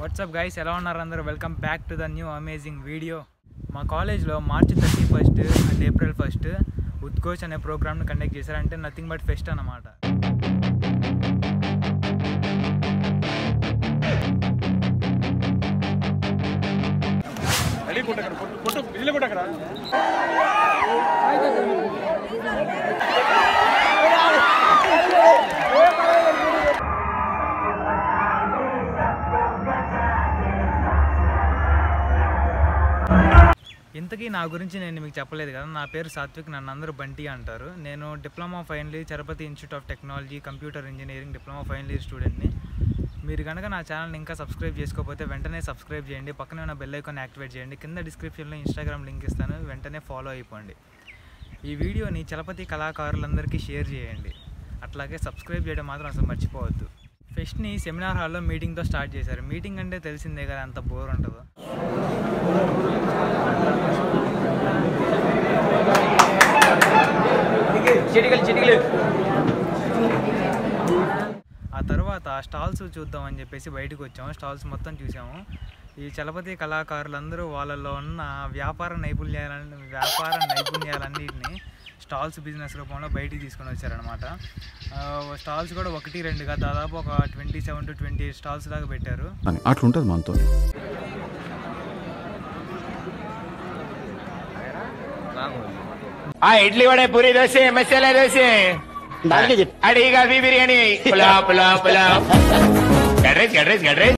WhatsApp guys ఎలా ఉన్నారు అందరూ? Welcome back to the new amazing video మా కాలేజ్లో March thirty first and April first ఉత్కోచ్ అనే ప్రోగ్రామ్ని కండక్ట్ చేశారు అంటే నథింగ్ బట్ ఫెస్ట్ అన్నమాట. ఇంతకీ నా గురించి నేను మీకు చెప్పలేదు కదా. నా పేరు సాత్విక్ నన్ను అందరూ బంటి అంటారు. నేను diploma final year Tirupati institute of technology computer engineering diploma final year స్టూడెంట్ని. మీరు కనుక నా ఛానల్ని ఇంకా సబ్స్క్రైబ్ చేసుకోకపోతే వెంటనే సబ్స్క్రైబ్ చేయండి. పక్కనే ఉన్న బెల్ ఐకాన్ యాక్టివేట్ చేయండి. కింద డిస్క్రిప్షన్లో ఇన్స్టాగ్రామ్ లింక్ ఇస్తాను. వెంటనే ఫాలో అయిపోండి. ఈ వీడియోని చలపతి కళాకారులందరికీ షేర్ చేయండి. అట్లాగే సబ్స్క్రైబ్ చేయడం మాత్రం అసలు మర్చిపోవద్దు. ఫెస్ట్ని సెమినార్ హాల్లో మీటింగ్తో స్టార్ట్ చేశారు. మీటింగ్ అంటే తెలిసిందే కదా అంత బోర్ ఉంటుందో. ఆ తర్వాత స్టాల్స్ చూద్దామని చెప్పేసి బయటకు వచ్చాము. స్టాల్స్ మొత్తం చూసాము. ఈ చలపతి కళాకారులందరూ వాళ్ళలో ఉన్న వ్యాపార నైపుణ్యాలన్నీ వ్యాపార నైపుణ్యాలన్నింటినీ స్టాల్స్ బిజినెస్ రూపంలో బయటికి తీసుకొని వచ్చారనమాట స్టాల్స్ కూడా ఒకటి రెండుగా దాదాపు ఒక twenty seven to twenty eight stalls దాకా పెట్టారు. అట్లుంటుంది మనతో. ఆ ఇడ్లీ వడ పూరి దోశ మసాలా దోశ. అడిగి biryani. Pulao. గడ్రేజ్ గడ్రేజ్ గడ్రేజ్.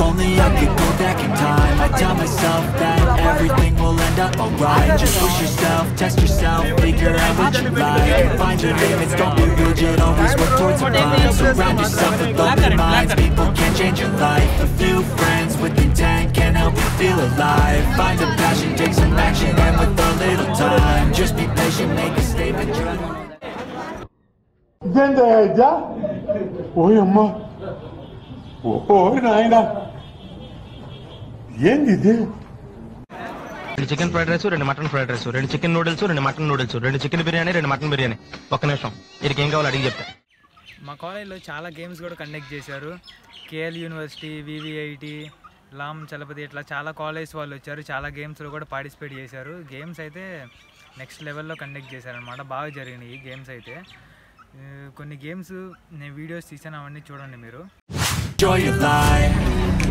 if only I could go back in time. I tell myself that everything will end up alright. Just push yourself, test yourself, figure out what you like. Find your limits, don't be rigid, always work towards a line Surround yourself with open minds, people can change your life. A few friends with intent can help you feel alive. Find a passion, take some action, and with a little time Just be patient, make a statement, Ganda ya? Oy ama. Oy na ina. ఏంది ఇది రెండు chicken fried rice రెండు mutton fried rice రెండు chicken noodles రెండు mutton noodles రెండు chicken biryani రెండు mutton biryani ఒక్క నిమిషం. వీరికి ఏం కావాలో అడిగి చెప్తా. మా కాలేజ్లో చాలా గేమ్స్ కూడా కండక్ట్ చేశారు. KL university VVIT Lam Chalapathi ఇట్లా చాలా కాలేజ్ వాళ్ళు వచ్చారు. చాలా గేమ్స్లో కూడా పార్టిసిపేట్ చేశారు. గేమ్స్ అయితే నెక్స్ట్ లెవెల్లో కండక్ట్ చేశారనమాట బాగా జరిగినాయి ఈ గేమ్స్ అయితే. కొన్ని గేమ్స్ నేను వీడియోస్ తీసాను అవన్నీ చూడండి మీరు. Enjoy your life.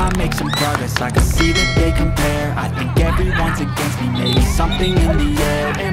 I make some progress, I can see that they compare. I think everyone's against me, maybe something in the air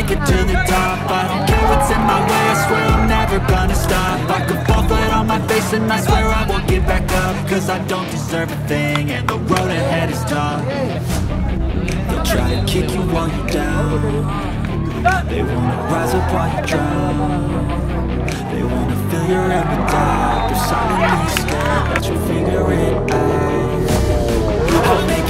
make it to the top. I care what's in my way, I swear I'm never gonna stop. I could fall flat on my face and I swear I won't give back up Cause I don't deserve a thing and the road ahead is tough. They'll try to kick you while you're down. They wanna rise up while you drown They wanna fill your doubt They're silently scared that you'll figure it out. I'll make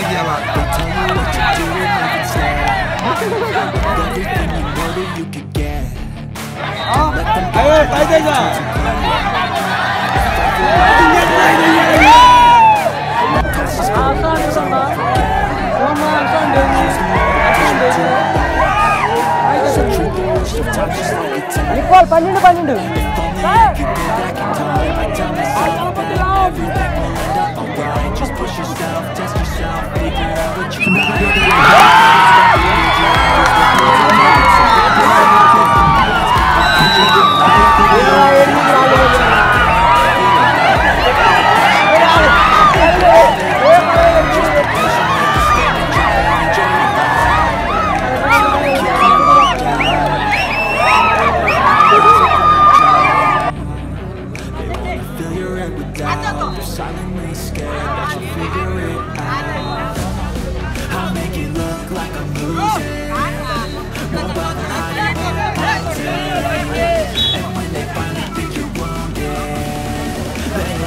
ఇది అలా Everything you know that you could get అయ్యో తైతేజ పన్నెండు పన్నెండు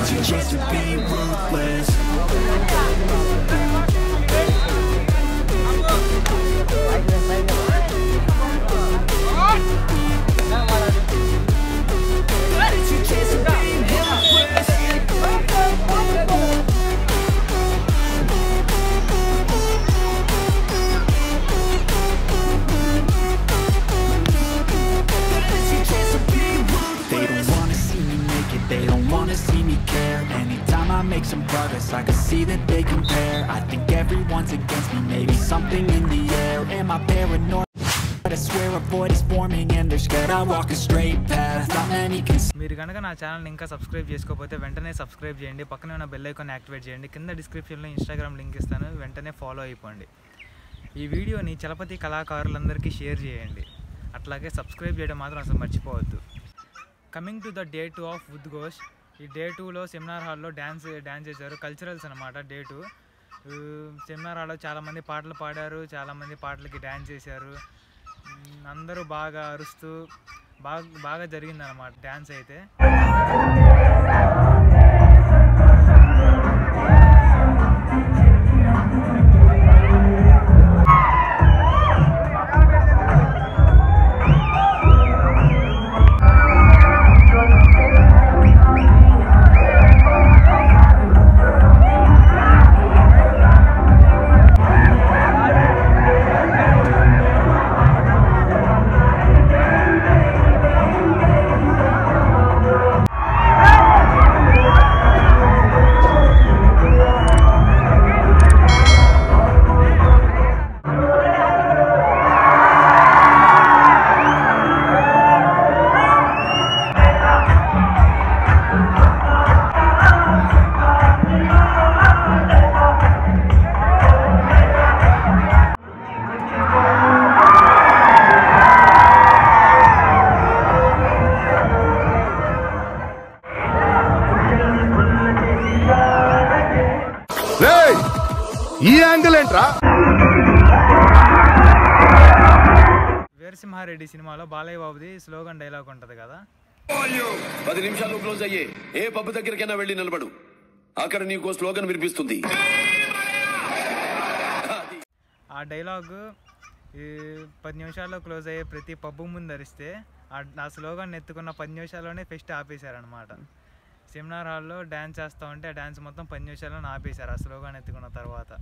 just to be ruthless. Some I can see that they compare I think everyone's against me, maybe something in the air Am I paranoid? But I swear a void is forming and they're scared I walk a straight path Not many can మీరు కనుక నా ఛానల్ని ఇంకా subscribe చేసుకోకపోతే వెంటనే subscribe చేయండి పక్కనే ఉన్న బెల్ ఐకాన్ యాక్టివేట్ చేయండి కింద డిస్క్రిప్షన్లో ఇన్స్టాగ్రామ్ లింక్ ఇస్తాను వెంటనే ఫాలో అయిపోండి ఈ వీడియోని చలపతి కళాకారులందరికీ షేర్ చేయండి అట్లాగే సబ్స్క్రైబ్ చేయడం మాత్రం అసలు మర్చిపోవద్దు coming to the day two of Udghosh ఈ డే టూలో సెమినార్ హాల్లో డ్యాన్స్ డ్యాన్స్ చేశారు. కల్చరల్స్ అనమాట డే టూ. సెమినార్ హాల్లో చాలామంది పాటలు పాడారు. చాలామంది పాటలకి డ్యాన్స్ చేశారు. అందరూ బాగా అరుస్తూ బాగా బాగా జరిగిందనమాట డ్యాన్స్ అయితే. ఈ యాంగిల్ ఏంట్రా? వీరసింహారెడ్డి సినిమాలో బాలయ్య బాబుది స్లోగన్ డైలాగ్ ఉంటుంది కదా. పది నిమిషాలు క్లోజ్ అయ్యే ఏ పబ్బు దగ్గరికైనా వెళ్ళి నిలబడు. అక్కడ నీకు స్లోగన్ వినిపిస్తుంది. ఆ డైలాగ్ ఈ పది నిమిషాల్లో క్లోజ్ అయ్యే ప్రతి పబ్బు ముందు అరిస్తే ఆ ఆ స్లోగన్ ఎత్తుకున్న పది నిమిషాల్లోనే ఫెస్ట్ ఆపేశారనమాట సెమినార్ హాల్లో డ్యాన్స్ చేస్తూ ఉంటే ఆ డ్యాన్స్ మొత్తం పని నిమిషాల్లోనే ఆపేశారు ఆ స్లోగాన్ ఎత్తుకున్న తర్వాత.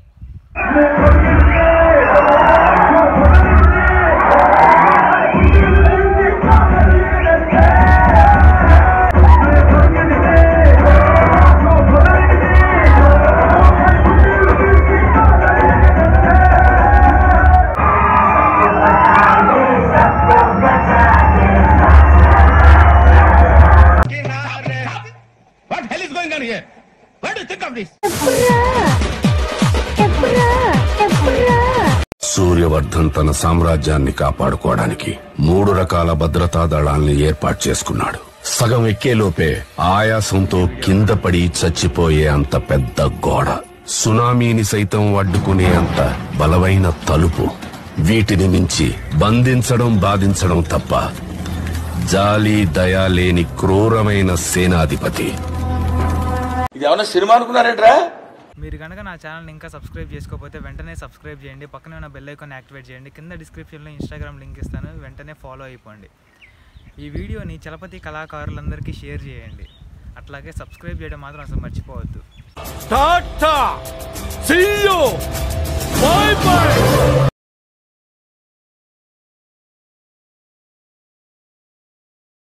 సామ్రాజ్యాన్ని కాపాడుకోవడానికి మూడు రకాల భద్రతా దళాల్ని ఏర్పాటు చేసుకున్నాడు. సగం ఎక్కేలోపే ఆయాసంతో కింద పడి చచ్చిపోయే అంత పెద్ద గోడ సునామీని సైతం అడ్డుకునే అంత బలమైన తలుపు. వీటిని మించి బంధించడం బాధించడం తప్ప జాలి దయ లేని క్రూరమైన సేనాధిపతి. ఇది ఏమన్నా సినిమా అనుకున్నారేట్రా? మీరు కనుక నా ఛానల్ని ఇంకా సబ్స్క్రైబ్ చేసుకోకపోతే వెంటనే సబ్స్క్రైబ్ చేయండి. పక్కనే ఉన్న బెల్ ఐకాన్ యాక్టివేట్ చేయండి. కింద డిస్క్రిప్షన్లో ఇన్స్టాగ్రామ్ లింక్ ఇస్తాను. వెంటనే ఫాలో అయిపోండి. ఈ వీడియోని చలపతి కళాకారులందరికీ షేర్ చేయండి. అట్లాగే సబ్స్క్రైబ్ చేయడం మాత్రం అసలు మర్చిపోవద్దు. Tata see you bye bye